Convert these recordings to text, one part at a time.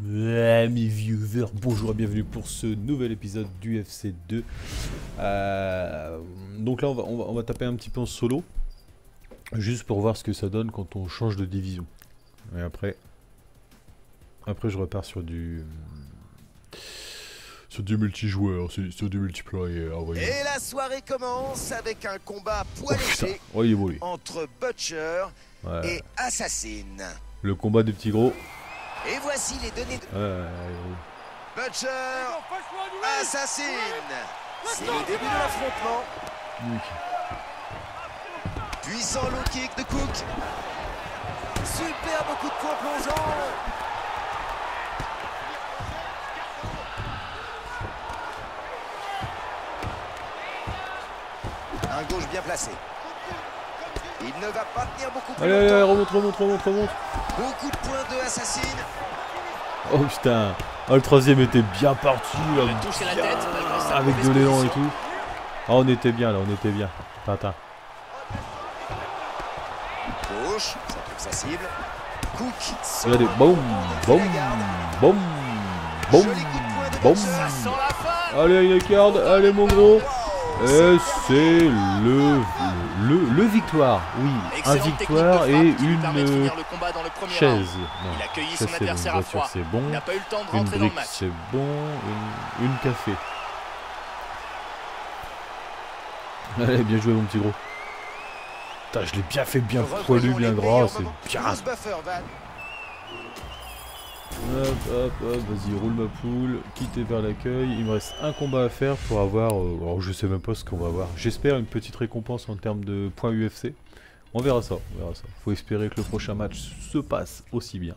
Mes viewers, bonjour et bienvenue pour ce nouvel épisode du FC 2. Euh, donc là, on va, on, va, on va taper un petit peu en solo, juste pour voir ce que ça donne quand on change de division. Et après, après je repars sur du sur du multijoueur, sur, sur du multiplayer. ah ouais. Et la soirée commence avec un combat poids Oh léger oh entre Butcher Ouais. et Assassin. Le combat des petits gros. Et voici les données de ouais. Butcher, Assassin. C'est le début de l'affrontement. Puissant low kick de Cook. Superbe coup de poing plongeant. Un gauche bien placé. Il ne va pas tenir beaucoup plus Allez, allez, allez, longtemps. remonte, remonte, remonte, remonte. Beaucoup de points de Assassin. Oh putain. Ah, le troisième était bien parti. Là, la tête, avec de l'élan et tout. Ah, on était bien là, on était bien. Attends. Gauche, ça trouve sa cible. Cook. Regardez, boum, boum, boum, boum, boum. Allez, il garde, allez mon gros. Et c'est le, le, le victoire. Oui, un victoire et une chaise. Non, Il a accueilli son c'est bon, adversaire à froid. c'est bon. Il n'a pas eu le temps de Une rentrer dans le match. c'est bon. Une, une café. Allez, bien joué mon petit gros. Putain, je l'ai bien fait, bien poilu, bien gras, c'est bien. Hop, hop, hop, vas-y, roule ma poule, quittez vers l'accueil. Il me reste un combat à faire pour avoir. euh, alors, je sais même pas ce qu'on va avoir. J'espère une petite récompense en termes de points UFC. On verra ça, on verra ça. Faut espérer que le prochain match se passe aussi bien.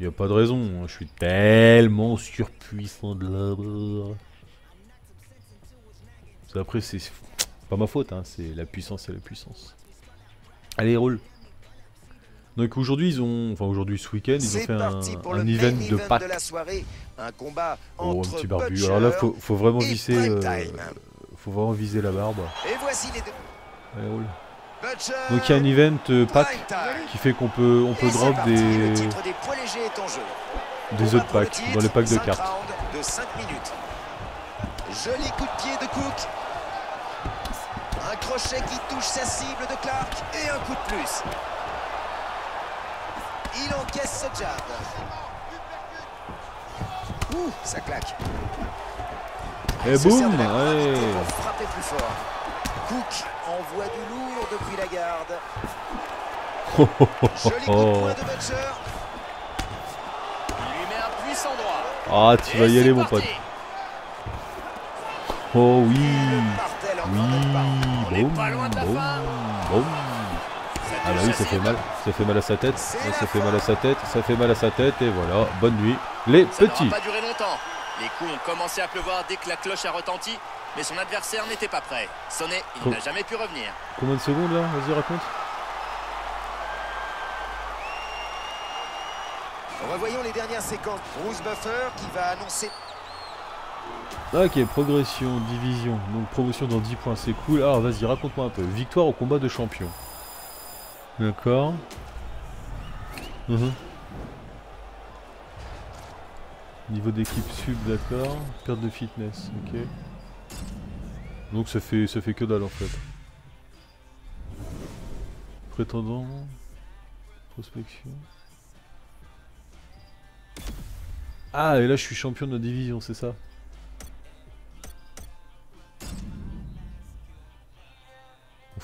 Y a pas de raison, hein, je suis tellement surpuissant de. Ça, Après, c'est pas ma faute, hein, c'est la puissance, c'est la puissance. Allez, roule. Donc aujourd'hui, ils ont, enfin aujourd'hui ce week-end, ils ont fait un, pour un event de Pâques. de la soirée, un combat Oh, un petit barbu. Alors là, faut, faut vraiment et viser, Prime euh, faut vraiment viser la barbe. Et voici les deux. Allez, roule. Butcher, Donc il y a un event euh, Pâques qui fait qu'on peut, on drop parti, des, des autres packs titre, dans les packs de cartes. rounds de 5 minutes. Joli coup de pied de Cook. Un crochet qui touche sa cible de Clark et un coup de plus. Il encaisse ce jab. Ouh, ça claque. Et se boum, de la gravité ouais. pour frapper plus fort. Cook envoie du lourd depuis la garde. Oh, oh, oh, Joli coup de oh. poing de Butcher. Il lui met un puissant droit. Ah, tu Et vas y aller mon pote. Oh oui, oui, boum, pas loin de la boum, fin. boum. Ah bah oui, ça fait mal, ça fait mal à sa tête, ça fait mal à sa tête, ça fait mal à sa tête, et voilà, bonne nuit, les Ça petits. pas duré longtemps. Les coups ont commencé à pleuvoir dès que la cloche a retenti, mais son adversaire n'était pas prêt. Sonné, il Com- n'a jamais pu revenir. Combien de secondes là Vas-y, raconte. Revoyons les dernières séquences. Bruce Buffer qui va annoncer Ok, progression, division, donc promotion dans 10 points, c'est cool. Alors vas-y, raconte-moi un peu. Victoire au combat de champion. D'accord. Mhm. Niveau d'équipe sub, d'accord. Perte de fitness, ok. Donc ça fait, ça fait que dalle en fait. Prétendant. Prospection. Ah, et là je suis champion de la division, c'est ça?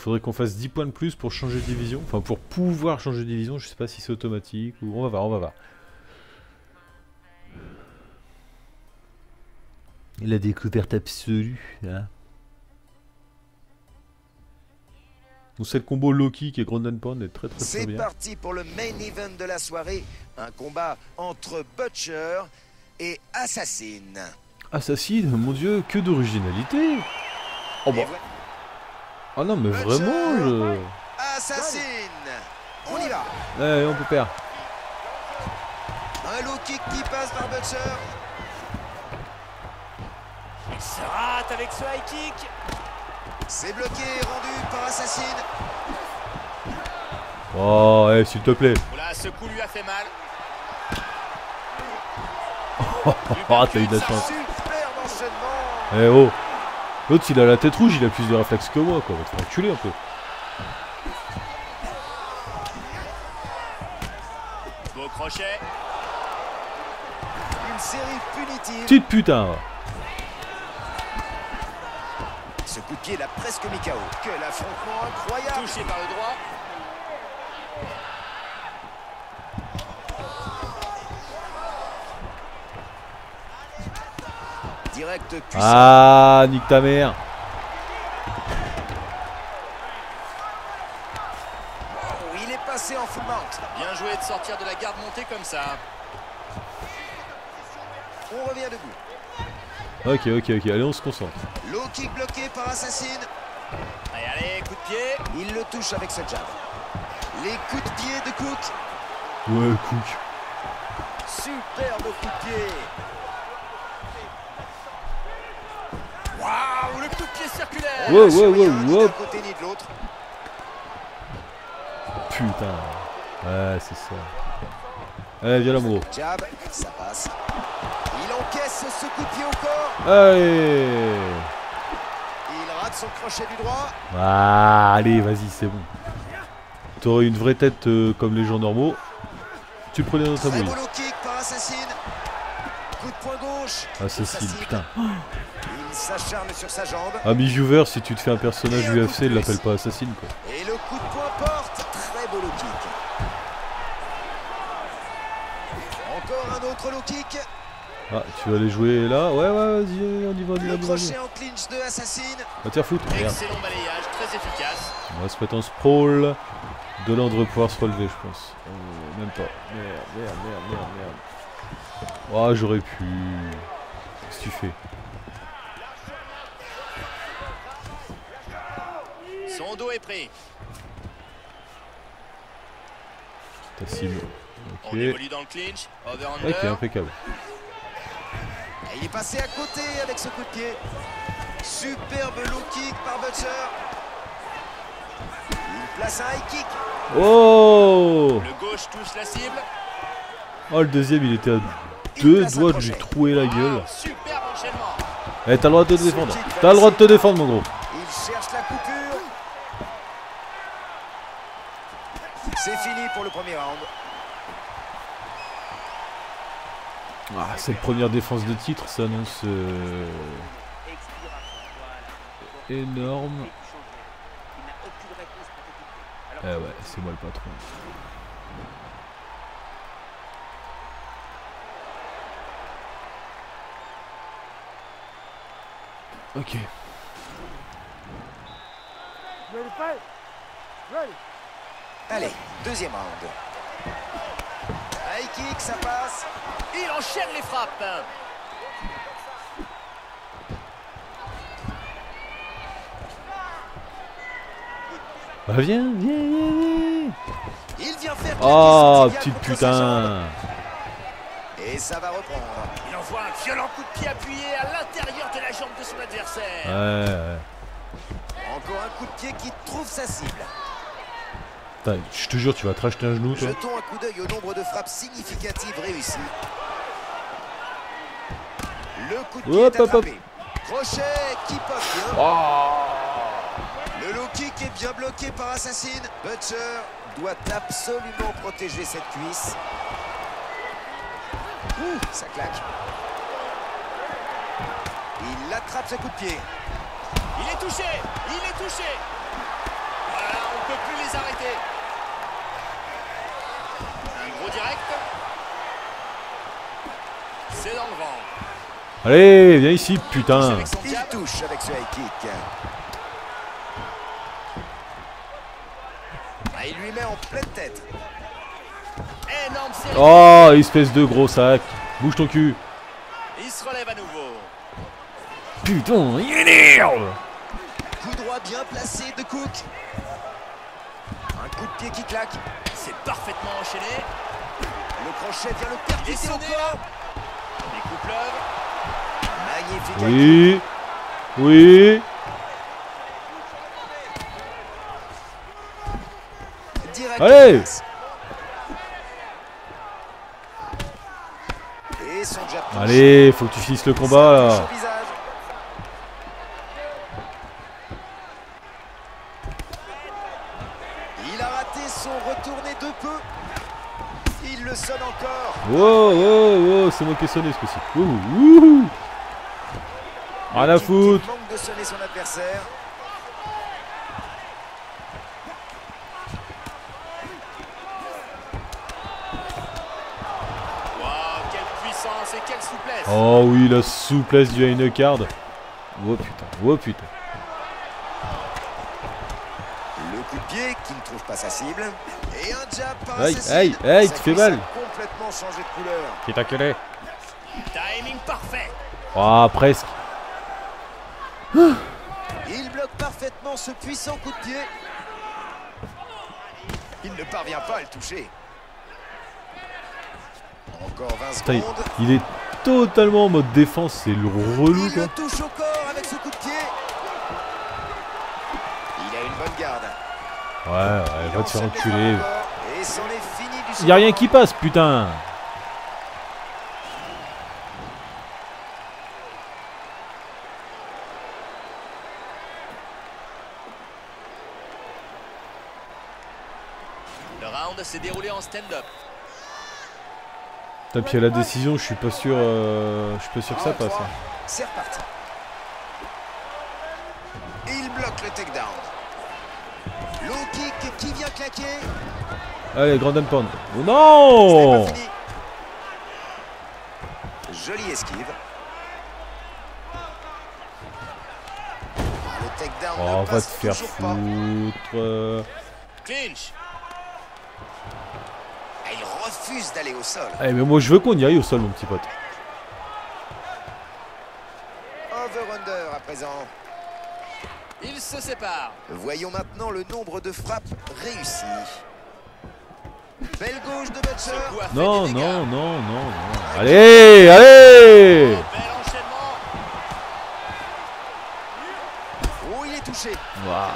Faudrait qu'on fasse 10 points de plus pour changer de division. Enfin, pour pouvoir changer de division. Je sais pas si c'est automatique ou. On va voir, on va voir. La découverte absolue. Hein. Donc, c'est le combo Loki qui est Ground and Pound est très très très C'est bien. parti pour le main event de la soirée. Un combat entre Butcher et Assassin. Assassin, mon dieu, que d'originalité Oh bah. Ah non, mais vraiment, je. Assassin On y va Ouais, on peut perdre. Un low kick qui passe par Butcher. Il se rate avec ce high kick. C'est bloqué, rendu par Assassin. Oh, eh, s'il te plaît. Voilà, ce coup lui a fait mal. Ah, t'as eu de la chance. Eh oh L'autre, il a la tête rouge, il a plus de réflexes que moi, quoi. Va te faire enculer un peu. Beau crochet. Une série punitive. Petite putain. Ce coup de pied l'a presque mis KO. Quel affrontement incroyable. Touché par le droit. Direct puissant. Ah, nique ta mère Oh, il est passé en full mount. Bien joué de sortir de la garde montée comme ça. On revient debout. Ok, ok, ok, allez, on se concentre. Low kick bloqué par Assassin. Allez, allez, coup de pied. Il le touche avec ce jab. Les coups de pied de Cook. Ouais, Cook. Superbe coup de pied. Le coup de pied circulaire. Ouais, ni ouais. d'un côté ni de l'autre. Putain. Ouais, c'est ça. Allez, viens là, mon gros. Jab, ça passe. Il encaisse ce coup de pied au corps. Allez Il rate son crochet du droit. Ah, allez, vas-y, c'est bon. T'aurais une vraie tête euh, comme les gens normaux. Tu le prenais dans ta bouille. Assassin. Coup de poing gauche. Assassin, putain. Il s'acharne sur sa jambe. Ami viewer, si tu te fais un personnage UFC, il l'appelle pas Assassin, quoi. Et le coup de poing porte. Très beau low kick. Encore un autre low kick. Ah, tu vas aller jouer là? Ouais, ouais, vas-y, on y va, on y va, Le va, crochet va. en clinch de Assassin. Va te faire foutre, regarde. Excellent balayage, très efficace. On va se mettre en sprawl. De là, on devrait pouvoir se relever, je pense. Oh, même pas. Merde, merde, merde, merde, merde. Oh, j'aurais pu. Qu'est-ce que tu fais Son dos est pris. Ta cible. On Ok. évolue dans le clinch. Over under. Ok, impeccable. Et il est passé à côté avec ce coup de pied. Superbe low kick par Butcher. Il place un high kick. Oh Le gauche touche la cible. Oh, le deuxième, il était à deux doigts de lui trouer la gueule. Enchaînement. Eh, t'as le droit de te défendre. T'as le droit de te défendre, mon gros. Il cherche la coupure. C'est fini pour le premier round. Ah, cette première défense de titre s'annonce euh, énorme. Eh ouais, c'est moi le patron. Ok. Allez, deuxième round. High kick, ça passe. Il enchaîne les frappes. Bah viens, viens, viens, viens. Il vient faire Oh, petite putain. Et ça va reprendre. Il envoie un violent coup de pied appuyé à l'intérieur de la jambe de son adversaire. Ouais, ouais. Encore un coup de pied qui trouve sa cible. Putain, je te jure, tu vas te racheter un genou, toi. Jetons un coup d'œil au nombre de frappes significatives réussies. Le coup de pied Hop, est hop. Crochet qui pop bien. Oh Le low kick est bien bloqué par Assassin. Butcher doit absolument protéger cette cuisse. Ouh, ça claque. Il attrape ce coup de pied. Il est touché. Il est touché. Les arrêter. Un gros direct. C'est dans le vent. Allez, viens ici, putain. Il touche avec ce high kick. Ah, il lui met en pleine tête. Énorme série. Oh, espèce de gros sac. Bouge ton cul. Il se relève à nouveau. Putain, il énerve. Coup droit bien placé de Cook. Pied qui claque. C'est parfaitement enchaîné. Le crochet vient le percuter au corps. Les coups pleuvent. Magnifique. Oui. Oui. Direct Allez. Allez, faut que tu finisses le combat là. au visage. Il a raté son retourné de peu. Il le sonne Wow, wow, wow, c'est moi qui ai sonné ce coup-ci. Ouh, ouh. Rien à foutre. manque de sonner son adversaire. Waouh, quelle puissance et quelle souplesse. Oh oui, la souplesse du Heinekard. Oh putain, oh putain. Le coup de pied qui ne trouve pas sa cible. Et un jab par Aïe, aïe, aïe, tu fais mal. Qui t'a collé Timing parfait. Ah, presque. Il bloque parfaitement ce puissant coup de pied. Il ne parvient pas à le toucher. Encore 20 Putain, il- secondes. il est totalement en mode défense, c'est le relou Il quoi. le touche au corps avec ce coup de pied. Il a une bonne garde. Ouais, ouais, Il va te faire enculer. Y a rien qui passe, putain. Le round s'est déroulé en stand-up. Puis à la décision, je suis pas sûr, euh, je suis pas sûr que ça passe. hein. C'est reparti. Il bloque le takedown. Low kick qui vient claquer. Allez, Grand Pound. Oh non. Jolie esquive. Le takedown Oh, ne va te faire foutre. Clinch. Il refuse d'aller au sol. Eh, mais moi je veux qu'on y aille au sol, mon petit pote. Over-under à présent. Ils se séparent. Voyons maintenant le nombre de frappes réussies. Belle gauche de Butcher. Non, non, non, non, non. Allez, allez Bel enchaînement. Oh, il est touché. Waouh.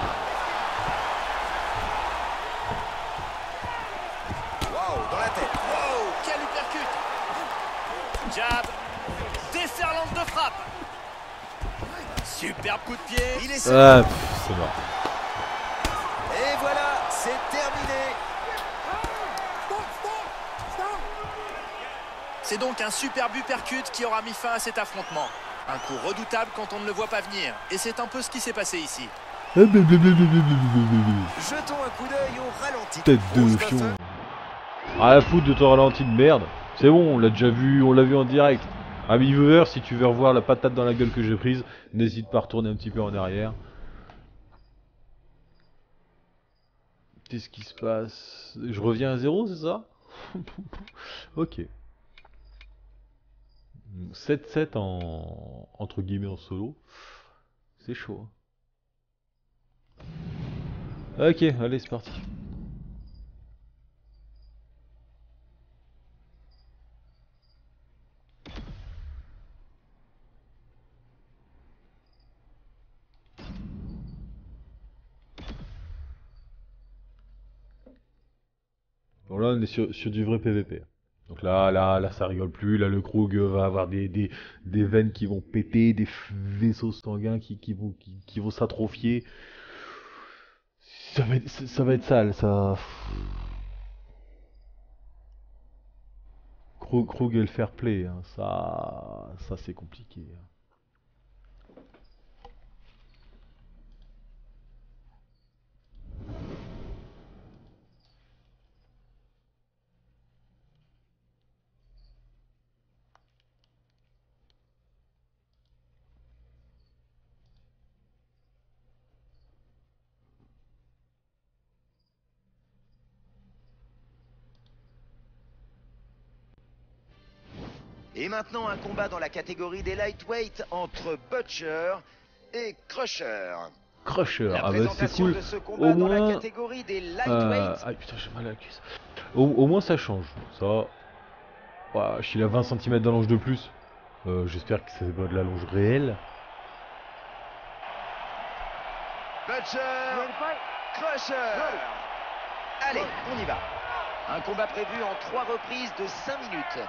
Waouh, dans la tête. Wow, quel uppercut. Jab. Déferlante de frappe. Superbe coup de pied. Il est seul. Ah, c'est mort. Et voilà, c'est terminé. C'est donc un superbe uppercut qui aura mis fin à cet affrontement. Un coup redoutable quand on ne le voit pas venir. Et c'est un peu ce qui s'est passé ici. Jetons un coup d'œil au ralenti. Tête de fion. Ah la foutre de ton ralenti de merde. C'est bon, on l'a déjà vu, on l'a vu en direct. Ami viewer, si tu veux revoir la patate dans la gueule que j'ai prise, n'hésite pas à retourner un petit peu en arrière. Qu'est-ce qui se passe? Je reviens à zéro, c'est ça? Ok. 7-7 en entre guillemets en solo. C'est chaud. hein. Ok, allez, c'est parti. Bon là on est sur, sur du vrai PVP. Donc là, là, là ça rigole plus. Là le Krug va avoir des, des, des veines qui vont péter, des vaisseaux sanguins qui, qui vont, qui, vont s'atrophier. Ça va, être, ça va être sale, ça. Krug, Krug et le fair play, hein, ça, ça c'est compliqué. hein. Et maintenant, un combat dans la catégorie des lightweight entre Butcher et Crusher. Crusher, La ah bah c'est cool. de ce combat Au dans la moins, catégorie des Euh. Ah putain, j'ai mal à la cuisse. Au, au moins ça change. Ça. Ouah, je suis à 20 cm d'allonge de plus. Euh, J'espère que c'est pas de l'allonge réelle. Butcher, Crusher. Allez, on y va. Un combat prévu en trois reprises de 5 minutes.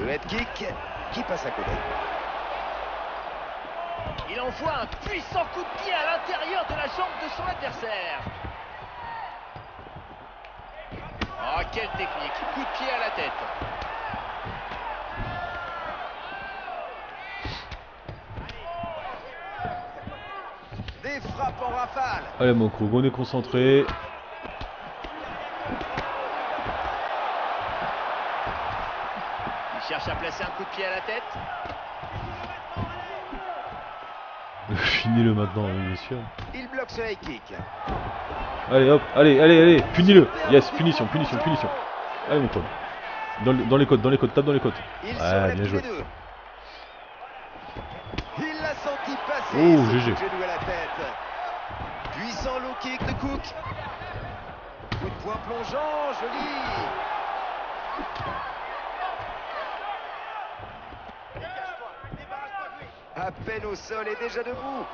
Le head kick qui passe à côté. Il envoie un puissant coup de pied à l'intérieur de la jambe de son adversaire. Oh, quelle technique Coup de pied à la tête. Des frappes en rafale. Allez mon crew, on est concentré. Cherche à placer un coup de pied à la tête. Finis-le maintenant, oui, bien sûr. Il bloque ce high kick. Allez hop, allez, allez, allez, punis-le. Yes, punition, punition, punition. Allez mon crew. Dans, le- dans les côtes, dans les côtes, tape dans les côtes. Il Ouais, bien joué. les deux. Il l'a senti passer. Oh, GG. coup de genou à la tête. Puissant low kick de Cook. Coup de poing plongeant, joli. À peine au sol et déjà debout.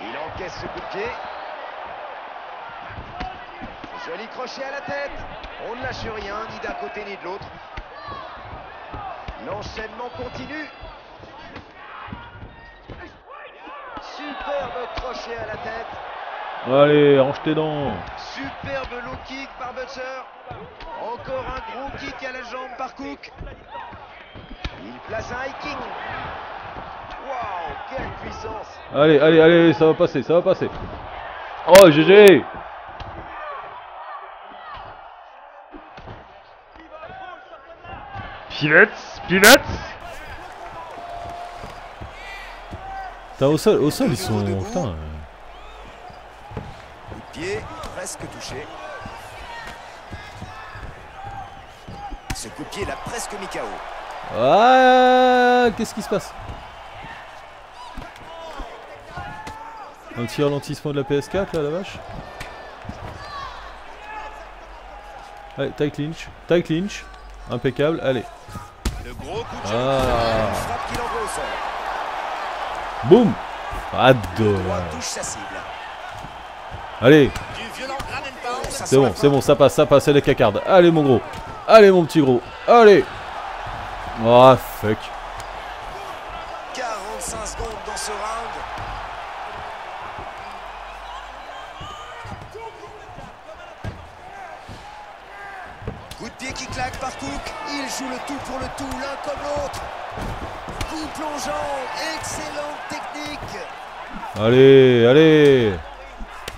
Il encaisse ce coup de pied. Joli crochet à la tête. On ne lâche rien, ni d'un côté ni de l'autre. L'enchaînement continue. Superbe crochet à la tête. Allez, range tes dents. Superbe low kick par Butcher. Encore un gros kick à la jambe par Cook. Il place un high kick. Waouh, quelle puissance. Allez, allez, allez, ça va passer, ça va passer. Oh, GG Pilote, pilote Putain, au sol, au sol, ils sont... Putain. Coup de pied, presque touché. Ce coup de pied l'a presque mis KO. Ah, qu'est-ce qui se passe? Un petit ralentissement de la PS4 là, la vache Allez, tie clinch, tie clinch, impeccable, allez. Le gros coup de. Ah, boum cible. Allez, c'est bon, c'est bon, ça passe, ça passe, elle est cacarde. Allez mon gros, allez mon petit gros, allez Oh fuck 45 secondes dans ce round. Coup de pied qui claque par Cook. Il joue le tout pour le tout, l'un comme l'autre. Coup plongeant, excellente technique. Allez, allez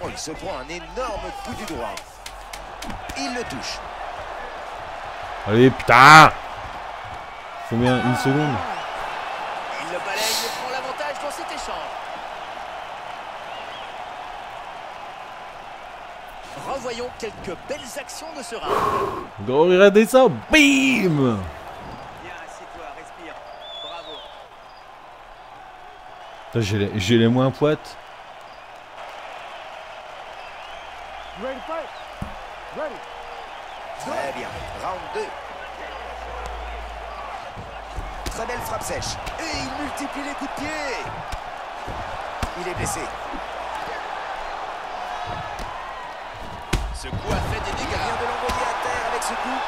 Oh, il se prend un énorme coup du droit. Il le touche. Allez, putain Combien Une seconde Il le balaye et prend l'avantage dans cet échange. Revoyons quelques belles actions de ce round. Regardez ça, bim Bien, assieds-toi, respire. Bravo. Putain, J'ai les, j'ai les moins poites. Très bien. Round 2. Très belle frappe sèche. Et il multiplie les coups de pied. Il est blessé. Ce coup a fait des Il dégâts. vient de l'envoyer à terre avec ce coup.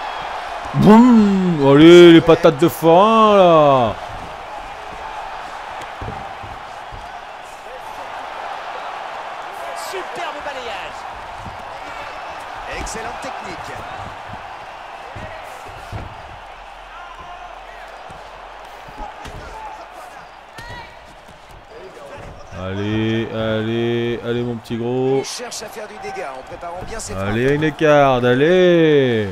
Boum Allez, les patates de forain là Superbe balayage. Excellente technique. Allez, allez, allez mon petit gros. Il cherche à faire du dégât en préparant bien ses. Allez, une écarte, allez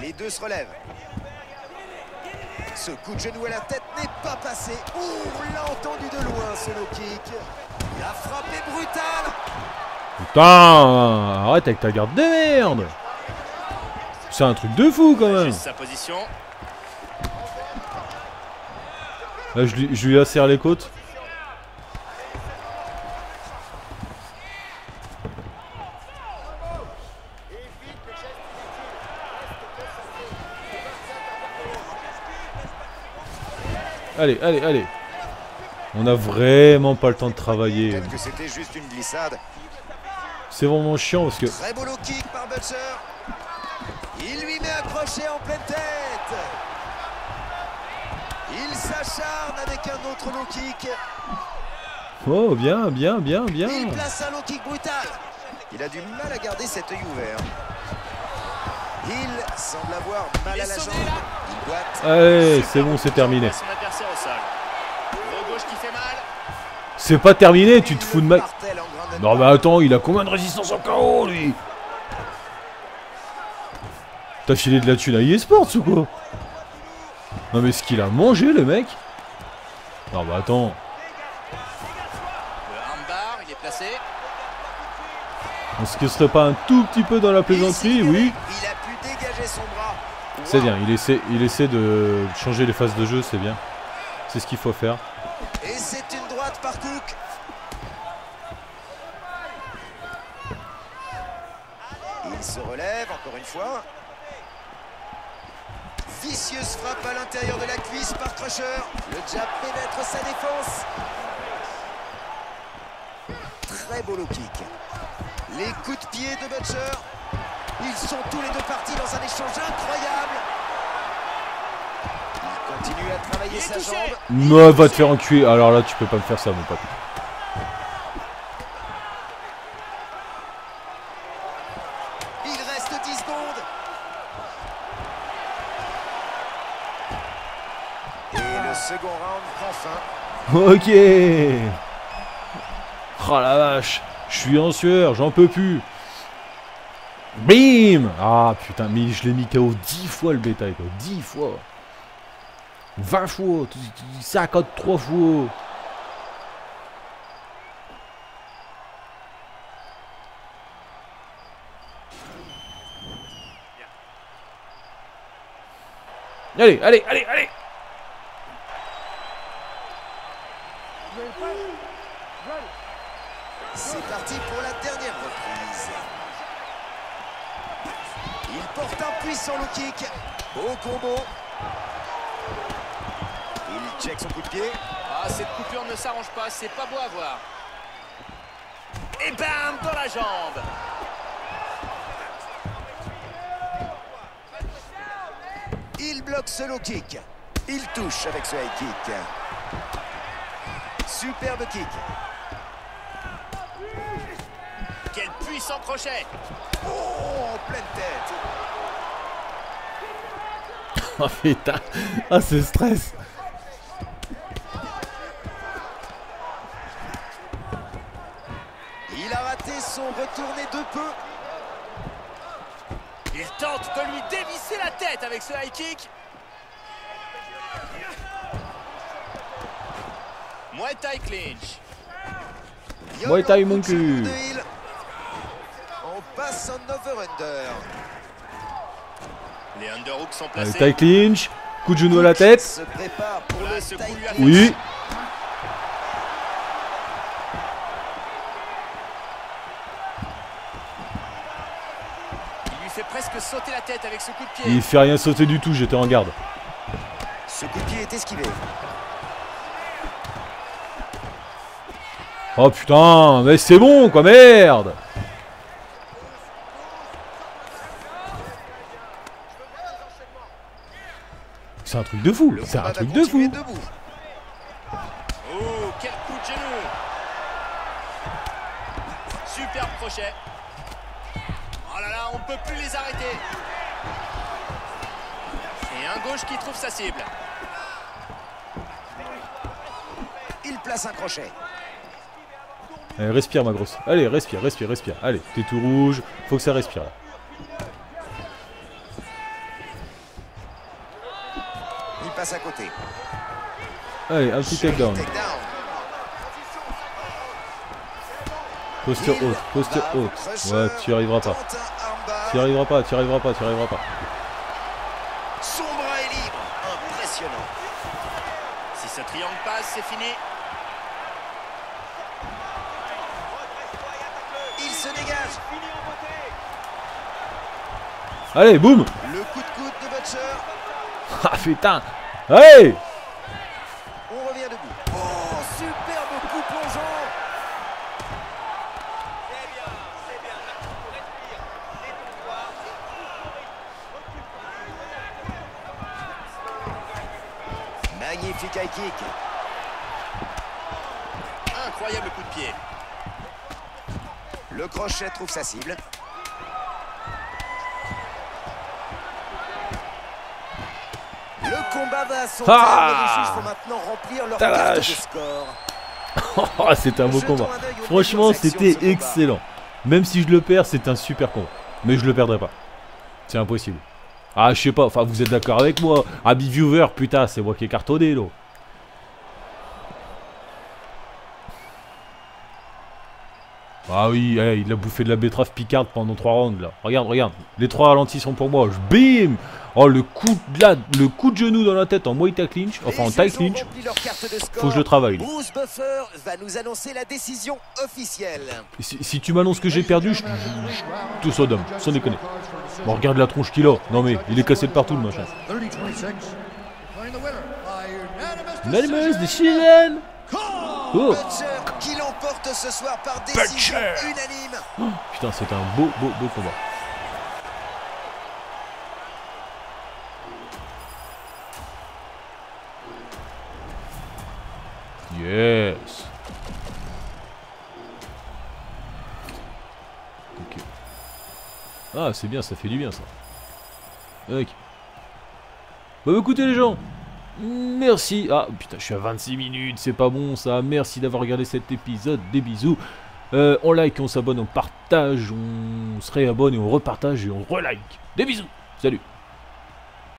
Les deux se relèvent. Ce coup de genou à la tête n'est pas passé. Ouh, on l'a entendu de loin ce low kick. La frappe est brutale. Putain Arrête avec ta garde de merde C'est un truc de fou quand même Juste sa position. Là, je lui, je lui acère les côtes. Allez, allez, allez. On a vraiment pas le temps de travailler. Peut-être que c'était juste une glissade. C'est vraiment chiant parce que Très beau low kick par Butcher. Il lui met un crochet en pleine tête. Il s'acharne avec un autre low kick. Oh, bien, bien, bien, bien. Il place un low kick brutal. Il a du mal à garder cet œil ouvert. Il semble avoir mal à la jambe. là. Il boite. Allez, c'est bon, c'est terminé. C'est pas terminé, tu te fous de ma... Non mais attends, il a combien de résistance en KO lui? T'as filé de la thune à eSports ou quoi Non mais ce qu'il a mangé le mec Non bah attends, Le armbar, il est placé. est-ce que ce serait pas un tout petit peu dans la plaisanterie? Oui. Il C'est bien, il essaie, il essaie de changer les phases de jeu, c'est bien. C'est ce qu'il faut faire. Et c'est une droite par Cook. Il se relève encore une fois. Vicieuse frappe à l'intérieur de la cuisse par Crusher. Le jab pénètre sa défense. Très beau low kick. Les coups de pied de Butcher. Ils sont tous les deux partis dans un échange incroyable. Il continue à travailler sa touché. jambe. Non, va te faire enculer. Alors là, tu peux pas me faire ça, mon pote. Il reste 10 secondes. Et le second round prend fin. Ok Oh la vache Je suis en sueur, j'en peux plus Bim! Ah putain, mais je l'ai mis KO 10 fois le bétail, quoi. 10 fois. 20 fois 53 fois. Allez, allez, allez, allez C'est parti pour la dernière reprise. Il puissant low kick. Beau combo. Il check son coup de pied. Ah, cette coupure ne s'arrange pas, c'est pas beau à voir. Et bam dans la jambe. Il bloque ce low kick. Il touche avec ce high kick. Superbe kick. Quel puissant crochet. Oh, en pleine tête. Oh putain Ah ce stress Il a raté son retourné de peu. Il tente de lui dévisser la tête avec ce high kick. Muay Thai clinch. Muay Thai, mon cul. On passe en over-under. Les underhooks sont Allez, placés. taille clinch, coup de genou à la tête. Pour Là, le Oui. Il lui fait presque sauter la tête avec ce coup de pied. Il fait rien sauter du tout, j'étais en garde. Ce coup de pied est esquivé. Oh putain, mais c'est bon quoi, merde un truc de fou, c'est un truc de fou. debout. Oh, quel coup de genou Superbe crochet. Oh là là, on ne peut plus les arrêter. Et un gauche qui trouve sa cible. Il place un crochet. Allez, respire ma grosse. Allez, respire, respire, respire. Allez, t'es tout rouge, faut que ça respire là. Passe à côté. Allez, un petit takedown. takedown. Posture haute, posture haute. Ouais, tu y arriveras pas. Tu y arriveras pas, tu y arriveras pas, tu y arriveras pas. Son bras est libre. Impressionnant. Si ce triangle passe, c'est fini. Il se dégage. Allez, boum Le coup de coude de Butcher. Ah putain Allez On revient debout. Oh, superbe coup plongeant. Magnifique high kick. Incroyable coup de pied. Le crochet trouve sa cible. Le combat va à son Ah terme les maintenant remplir leur Ta carte de vache. score. Oh, c'était un beau combat. Franchement, c'était combat. excellent. Même si je le perds, c'est un super combat. Mais je le perdrai pas. C'est impossible. Ah, je sais pas, enfin, vous êtes d'accord avec moi. Abi Viewer, putain, c'est moi qui ai cartonné, là. Ah oui, eh, il a bouffé de la betterave picarde pendant trois rounds, là. Regarde, regarde. Les trois ralentis sont pour moi. Je bim Oh, le coup de la, le coup de genou dans la tête en Muay Thai clinch, enfin en Thai clinch. Faut que je le travaille. lui. Bruce Buffer va nous annoncer la décision officielle. Si, si tu m'annonces que j'ai perdu, je tout Sodome, sans déconner. Bon, regarde la tronche qu'il a. Non mais, il est cassé de partout le machin. 30-26. Declaring the winner by unanimous decision. Oh Butcher qui l'emporte ce soir par décision unanime. Putain, c'était un beau, beau, beau combat. Yes Ok. Ah, c'est bien, ça fait du bien ça. Ok. Bah écoutez les gens, merci. Ah putain, je suis à 26 minutes, c'est pas bon ça. Merci d'avoir regardé cet épisode. Des bisous. Euh, on like, on s'abonne, on partage, on se réabonne et on repartage et on relike. Des bisous. Salut.